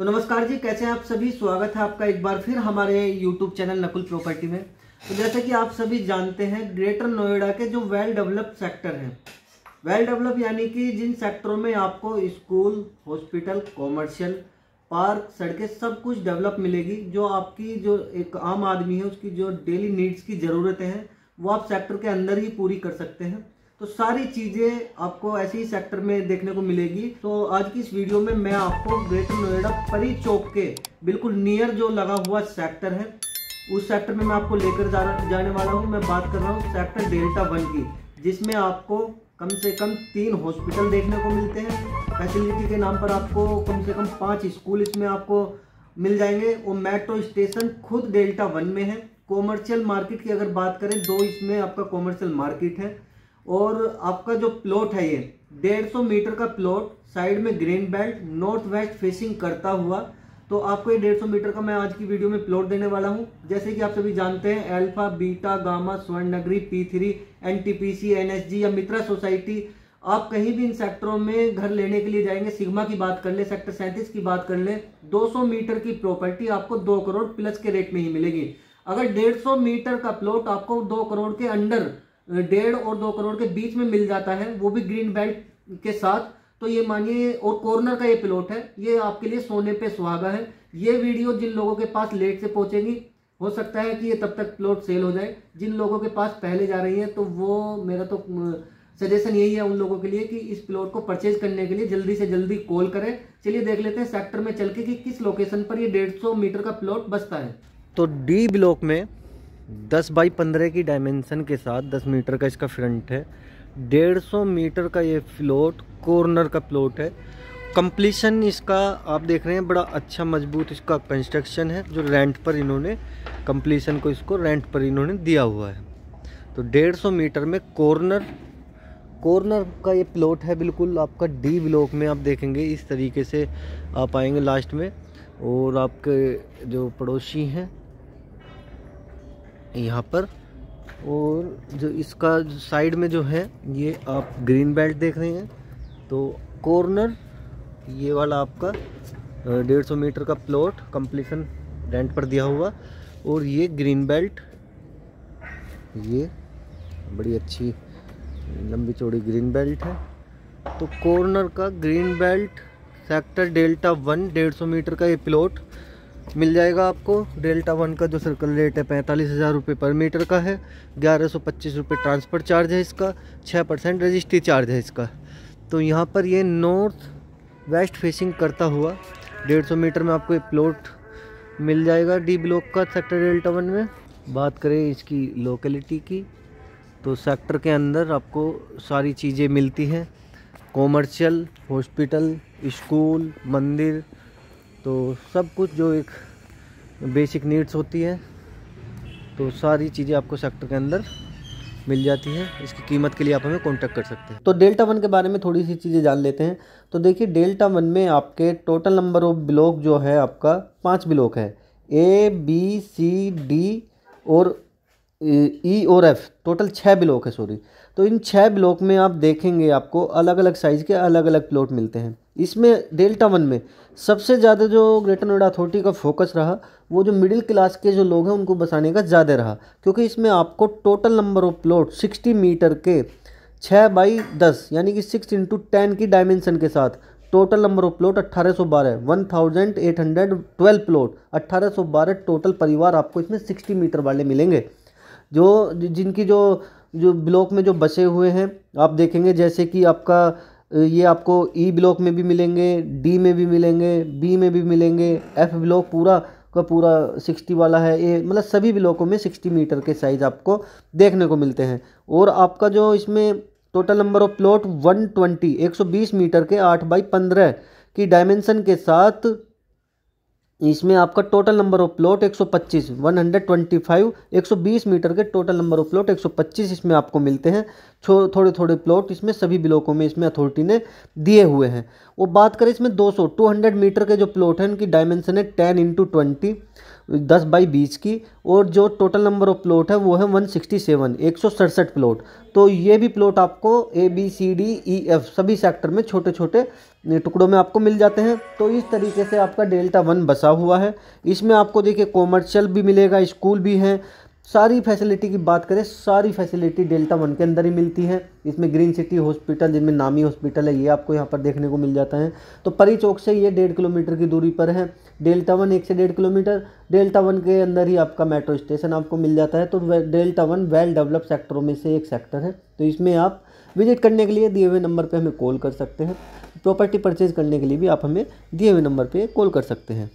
तो नमस्कार जी, कैसे हैं आप सभी? स्वागत है आपका एक बार फिर हमारे यूट्यूब चैनल नकुल प्रॉपर्टी में। तो जैसे कि आप सभी जानते हैं ग्रेटर नोएडा के जो वेल डेवलप सेक्टर हैं वेल डेवलप यानी कि जिन सेक्टरों में आपको स्कूल हॉस्पिटल कॉमर्शियल पार्क सड़कें सब कुछ डेवलप मिलेगी, जो आपकी जो एक आम आदमी है, उसकी जो डेली नीड्स की ज़रूरतें हैं, वो आप सेक्टर के अंदर ही पूरी कर सकते हैं। तो सारी चीज़ें आपको ऐसे ही सेक्टर में देखने को मिलेगी। तो आज की इस वीडियो में मैं आपको ग्रेटर नोएडा परी चौक के बिल्कुल नियर जो लगा हुआ सेक्टर है, उस सेक्टर में मैं आपको लेकर जाने वाला हूँ। मैं बात कर रहा हूँ सेक्टर डेल्टा वन की, जिसमें आपको कम से कम तीन हॉस्पिटल देखने को मिलते हैं। फैसिलिटी के नाम पर आपको कम से कम पाँच स्कूल इसमें आपको मिल जाएँगे। और मेट्रो स्टेशन खुद डेल्टा वन में है। कॉमर्शियल मार्केट की अगर बात करें, दो इसमें आपका कॉमर्शियल मार्केट है। और आपका जो प्लॉट है ये, डेढ़ सौ मीटर का प्लॉट साइड में green belt north west facing करता हुआ तो आपको ये डेढ़ सौ मीटर का मैं आज की वीडियो में प्लॉट देने वाला हूँ। जैसे कि आप सभी जानते हैं alpha Beta Gamma Swarn Nagri Pi three N T P C N S G या मित्रा सोसाइटी आप कहीं भी इन सेक्टरों में घर लेने के लिए जाएँगे सिग्मा की बात कर ले सेक्टर सैंतीस की बात कर ले 200 मीटर की प्रॉपर्टी आपको दो करोड़ प्लस के रेट में ही मिलेगी। अगर 150 मीटर का प्लॉट आपको दो करोड़ के अंडर डेढ़ और दो करोड़ के बीच में मिल जाता है, वो भी ग्रीन बेल्ट के साथ। तो ये मानिए, और कॉर्नर का ये प्लॉट है, ये आपके लिए सोने पे सुहागा है। ये वीडियो जिन लोगों के पास लेट से पहुंचेगी, हो सकता है कि ये तब तक प्लॉट सेल हो जाए। जिन लोगों के पास पहले जा रही है तो वो, मेरा तो सजेशन यही है उन लोगों के लिए कि इस प्लॉट को परचेज करने के लिए जल्दी से जल्दी कॉल करें। चलिए देख लेते हैं सेक्टर में चल के कि किस लोकेशन पर ये डेढ़ मीटर का प्लॉट बसता है। तो डी ब्लॉक में दस बाई पंद्रह की डायमेंशन के साथ दस मीटर का इसका फ्रंट है। डेढ़ सौ मीटर का ये फ्लोट कॉर्नर का प्लॉट है। कंप्लीशन इसका, आप देख रहे हैं, बड़ा अच्छा मज़बूत इसका कंस्ट्रक्शन है, जो रेंट पर इन्होंने कंप्लीशन को इसको रेंट पर इन्होंने दिया हुआ है। तो डेढ़ सौ मीटर में कॉर्नर कॉर्नर का ये प्लॉट है बिल्कुल, आपका डी ब्लॉक में आप देखेंगे, इस तरीके से आप आएँगे लास्ट में, और आपके जो पड़ोसी हैं यहाँ पर। और जो इसका साइड में जो है, ये आप ग्रीन बेल्ट देख रहे हैं। तो कॉर्नर, ये वाला आपका डेढ़ सौ मीटर का प्लॉट कंप्लीसन रेंट पर दिया हुआ। और ये ग्रीन बेल्ट, ये बड़ी अच्छी लंबी चौड़ी ग्रीन बेल्ट है। तो कॉर्नर का green belt, sector Delta one, डेढ़ सौ मीटर का ये प्लॉट। मिल जाएगा आपको। डेल्टा वन का जो सर्कल रेट है पैंतालीस हज़ार रुपये पर मीटर का है। ग्यारह सौ पच्चीस रुपये ट्रांसफ़र चार्ज है इसका। छः परसेंट रजिस्ट्री चार्ज है इसका। तो यहाँ पर ये नॉर्थ वेस्ट फेसिंग करता हुआ डेढ़ सौ मीटर में आपको एक प्लॉट मिल जाएगा डी ब्लॉक का सेक्टर डेल्टा वन में। बात करें इसकी लोकेलिटी की तो सेक्टर के अंदर आपको सारी चीज़ें मिलती हैं। कॉमर्शियल, हॉस्पिटल, स्कूल, मंदिर तो सब कुछ जो एक बेसिक नीड्स होती है तो सारी चीज़ें आपको सेक्टर के अंदर मिल जाती है। इसकी कीमत के लिए आप हमें कांटेक्ट कर सकते हैं। तो डेल्टा वन के बारे में थोड़ी सी चीज़ें जान लेते हैं। तो देखिए डेल्टा वन में आपके टोटल नंबर ऑफ़ ब्लॉक जो है आपका पाँच ब्लॉक है। ए बी सी डी और ई और एफ़ टोटल छः ब्लॉक है सॉरी तो इन छः ब्लॉक में आप देखेंगे आपको अलग अलग साइज़ के अलग अलग प्लॉट मिलते हैं। इसमें डेल्टा वन में सबसे ज़्यादा जो ग्रेटर नोएडा अथॉरिटी का फोकस रहा, वो जो मिडिल क्लास के जो लोग हैं, उनको बसाने का ज़्यादा रहा। क्योंकि इसमें आपको total number of plot sixty metre के छः बाई दस, यानी कि सिक्स इंटू टेन की डायमेंशन के साथ टोटल नंबर ऑफ़ प्लॉट अट्ठारह सौ बारह one thousand eight hundred twelve plot अट्ठारह सौ बारह टोटल परिवार आपको इसमें सिक्सटी मीटर वाले मिलेंगे। जो, जिनकी जो जो ब्लॉक में जो बसे हुए हैं, आप देखेंगे, जैसे कि आपका ये आपको ई ब्लॉक में भी मिलेंगे डी में भी मिलेंगे बी में भी मिलेंगे एफ़ ब्लॉक पूरा का पूरा सिक्सटी वाला है। ये मतलब सभी ब्लॉकों में सिक्सटी मीटर के साइज़ आपको देखने को मिलते हैं। और आपका जो इसमें total number of plot one twenty एक सौ बीस मीटर के आठ बाई पंद्रह की डायमेंशन के साथ इसमें आपका total number of plot 125 125 120 metre के टोटल नंबर ऑफ़ प्लॉट 125 इसमें आपको मिलते हैं। थोड़े थोड़े प्लॉट इसमें, सभी ब्लॉकों में इसमें अथॉरिटी ने दिए हुए हैं। वो बात करें इसमें 200 200 मीटर के जो प्लॉट हैं, उनकी डायमेंशन है टेन इंटू ट्वेंटी, दस बाई बीस की, और जो टोटल नंबर ऑफ़ प्लॉट है, वो है वन सिक्सटी सेवन, एक सौ सड़सठ प्लॉट तो ये भी प्लॉट आपको A B C D E F सभी सेक्टर में छोटे छोटे टुकड़ों में आपको मिल जाते हैं। तो इस तरीके से आपका डेल्टा वन बसा हुआ है। इसमें आपको देखिए कॉमर्शियल भी मिलेगा स्कूल भी हैं सारी फैसिलिटी की बात करें, सारी फैसिलिटी डेल्टा वन के अंदर ही मिलती है। इसमें ग्रीन सिटी हॉस्पिटल जिनमें नामी हॉस्पिटल है, ये आपको यहाँ पर देखने को मिल जाता है। तो परी चौक से ये डेढ़ किलोमीटर की दूरी पर है। डेल्टा वन एक से डेढ़ किलोमीटर डेल्टा वन के अंदर ही आपका मेट्रो स्टेशन आपको मिल जाता है। तो डेल्टा वन वेल डेवलप सेक्टरों में से एक सेक्टर है। तो इसमें आप विज़िट करने के लिए दिए हुए नंबर पर हमें कॉल कर सकते हैं। प्रॉपर्टी परचेज करने के लिए भी आप हमें दिए हुए नंबर पर कॉल कर सकते हैं।